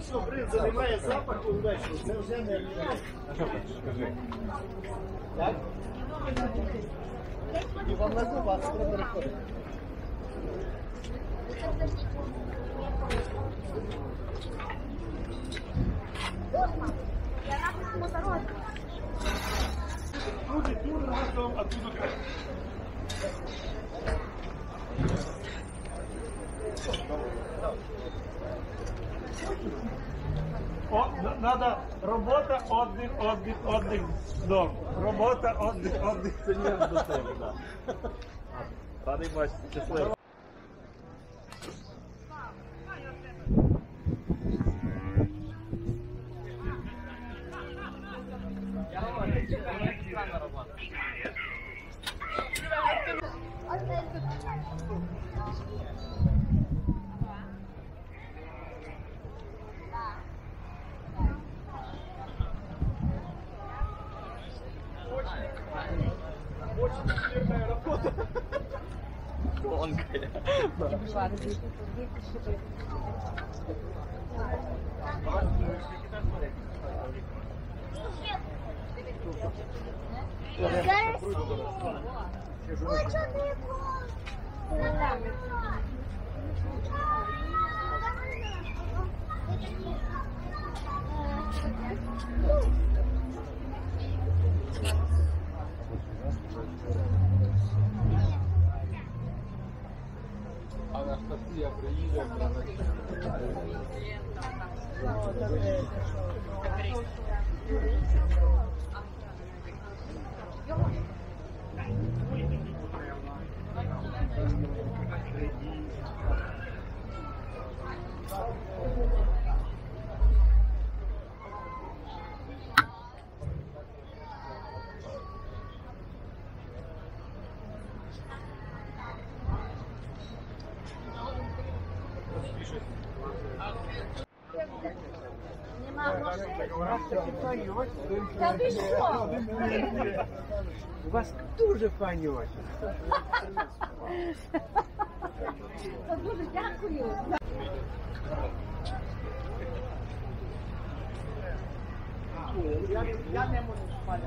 Все, брин занимає запах удачно, це вже не Скажи. Так? І вам на зуба, а скоро переходить. Будет тур, потом оттуда. О, на- надо робота, отдых, отдых, отдых, дом. Робота, отдых, отдых. Це не до тебе, да. Радий бачити. Ой, что ты Анастасія приїде. Та Ви що? У вас дуже. Та дуже дякую. Я не можу спати.